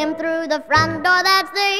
him through the front door, that's the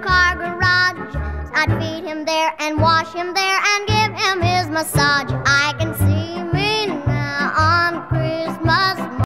car garage. I'd feed him there and wash him there and give him his massage. I can see